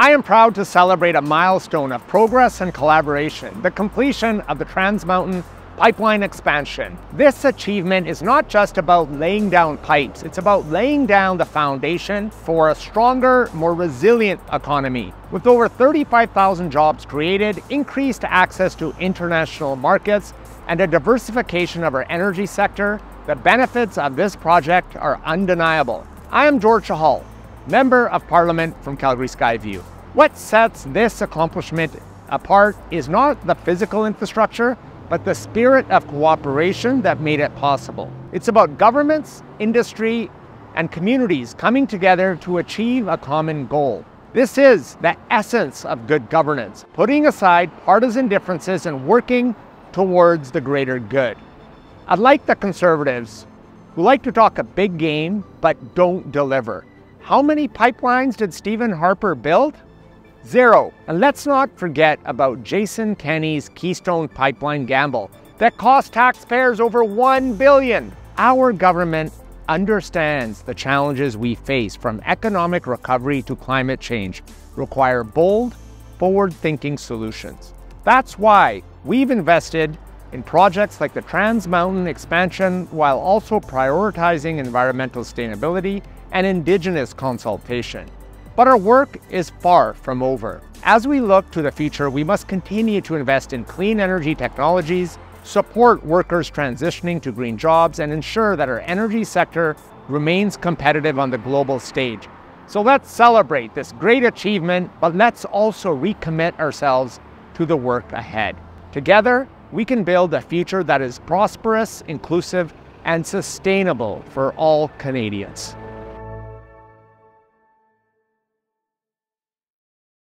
I am proud to celebrate a milestone of progress and collaboration, the completion of the Trans Mountain pipeline expansion. This achievement is not just about laying down pipes, it's about laying down the foundation for a stronger, more resilient economy. With over 35,000 jobs created, increased access to international markets, and a diversification of our energy sector, the benefits of this project are undeniable. I am George Chahal, Member of Parliament from Calgary Skyview. What sets this accomplishment apart is not the physical infrastructure, but the spirit of cooperation that made it possible. It's about governments, industry, and communities coming together to achieve a common goal. This is the essence of good governance, putting aside partisan differences and working towards the greater good. Unlike the conservatives, who like to talk a big game but don't deliver. How many pipelines did Stephen Harper build? Zero. And let's not forget about Jason Kenney's Keystone Pipeline gamble that cost taxpayers over 1 billion. Our government understands the challenges we face from economic recovery to climate change require bold, forward-thinking solutions. That's why we've invested in projects like the Trans Mountain expansion while also prioritizing environmental sustainability and Indigenous consultation. But our work is far from over. As we look to the future, we must continue to invest in clean energy technologies, support workers transitioning to green jobs, and ensure that our energy sector remains competitive on the global stage. So let's celebrate this great achievement, but let's also recommit ourselves to the work ahead. Together, we can build a future that is prosperous, inclusive, and sustainable for all Canadians.